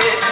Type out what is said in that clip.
it.